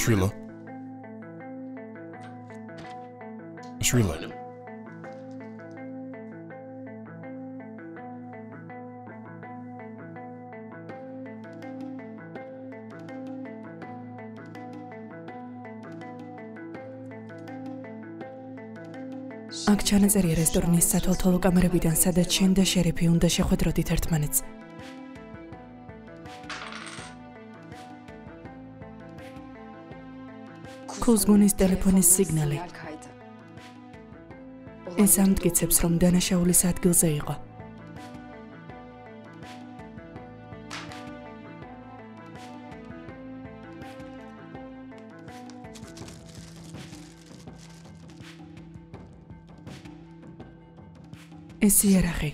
შვილო შვილო აქ ჩანაწერია რესტორნის სათვალთვალო კამერებიდან, სადაც შენ და შერიფი უნდა შეხვედროდით ერთმანეთს. კუზგუნის ტელეფონის სიგნალი. ეს ამტკიცებს, რომ დანაშაულის ადგილზე იყო. ეს იარაღი.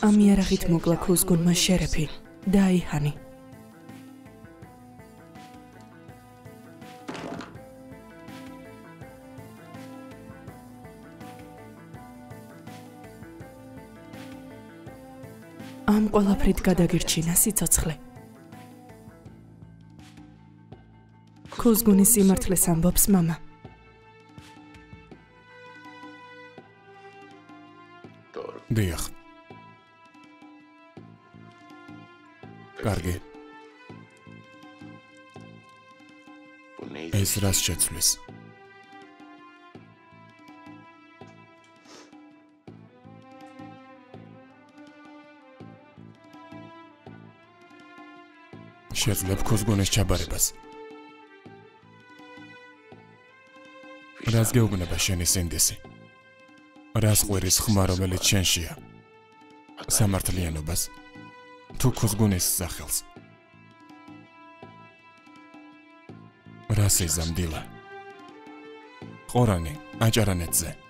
ამ იარაღით მოკლა კუზგუნმა შერეფი და აიჰანი. ამ ყოლაფრით გადაგირჩინა სიცოცხლე. კუზგუნის სიმართლეს ამბობს мама. დიახ. კარგი. ეს რას შეცვლის? შეძლებ ქოსგონეს ჩაბარებას. რას გეუბნება შენი სინდისი? რას ყვირის ხმა რომელიც შენშია? სამართლიანობას თუ ქოსგონეს სახელს. რას ეზამ დილა? ყორანი აჭარანეთზე.